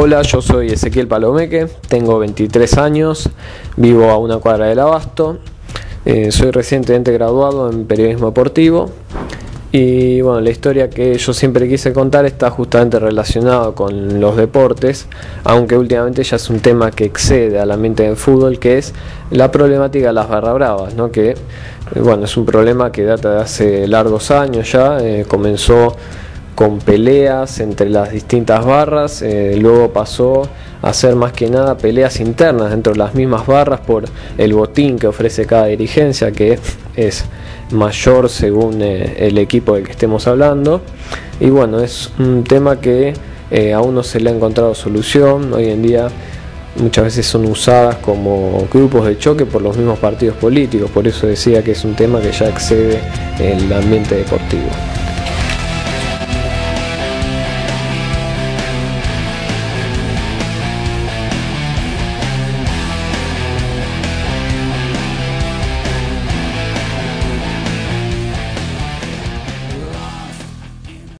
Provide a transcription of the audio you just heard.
Hola, yo soy Ezequiel Palomeque, tengo 23 años, vivo a una cuadra del Abasto, eh, soy recientemente graduado en periodismo deportivo y bueno, la historia que yo siempre quise contar está justamente relacionado con los deportes, aunque últimamente ya es un tema que excede a la mente del fútbol, que es la problemática de las barra bravas, ¿no? que eh, bueno, es un problema que data de hace largos años ya, eh, comenzó con peleas entre las distintas barras, eh, luego pasó a ser más que nada peleas internas dentro de las mismas barras por el botín que ofrece cada dirigencia, que es mayor según eh, el equipo del que estemos hablando. Y bueno, es un tema que eh, aún no se le ha encontrado solución. Hoy en día muchas veces son usadas como grupos de choque por los mismos partidos políticos. Por eso decía que es un tema que ya excede el ambiente deportivo.